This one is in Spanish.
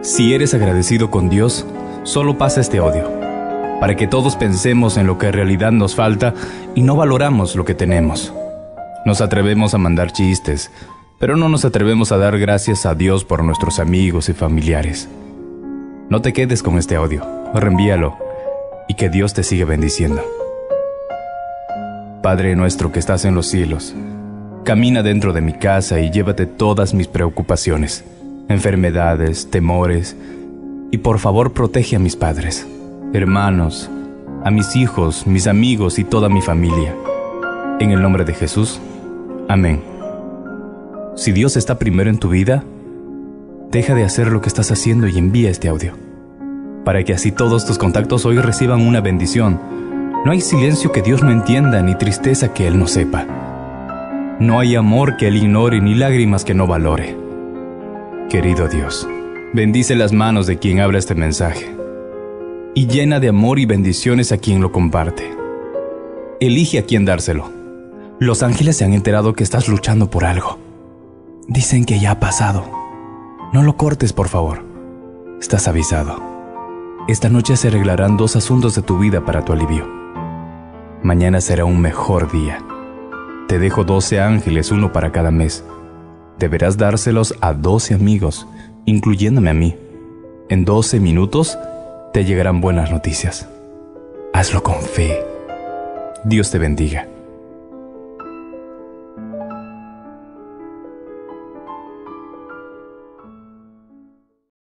Si eres agradecido con Dios, solo pasa este audio, para que todos pensemos en lo que en realidad nos falta y no valoramos lo que tenemos. Nos atrevemos a mandar chistes, pero no nos atrevemos a dar gracias a Dios por nuestros amigos y familiares. No te quedes con este audio, reenvíalo y que Dios te siga bendiciendo. Padre nuestro que estás en los cielos, camina dentro de mi casa y llévate todas mis preocupaciones, enfermedades, temores, y por favor protege a mis padres, hermanos, a mis hijos, mis amigos y toda mi familia. En el nombre de Jesús. Amén. Si Dios está primero en tu vida, deja de hacer lo que estás haciendo y envía este audio, para que así todos tus contactos hoy reciban una bendición. No hay silencio que Dios no entienda, ni tristeza que Él no sepa. No hay amor que Él ignore, ni lágrimas que no valore. Querido Dios, bendice las manos de quien habla este mensaje y llena de amor y bendiciones a quien lo comparte. Elige a quien dárselo. Los ángeles se han enterado que estás luchando por algo. Dicen que ya ha pasado. No lo cortes, por favor. Estás avisado. Esta noche se arreglarán dos asuntos de tu vida para tu alivio. Mañana será un mejor día. Te dejo doce ángeles, uno para cada mes. Deberás dárselos a doce amigos, incluyéndome a mí. En doce minutos te llegarán buenas noticias. Hazlo con fe. Dios te bendiga.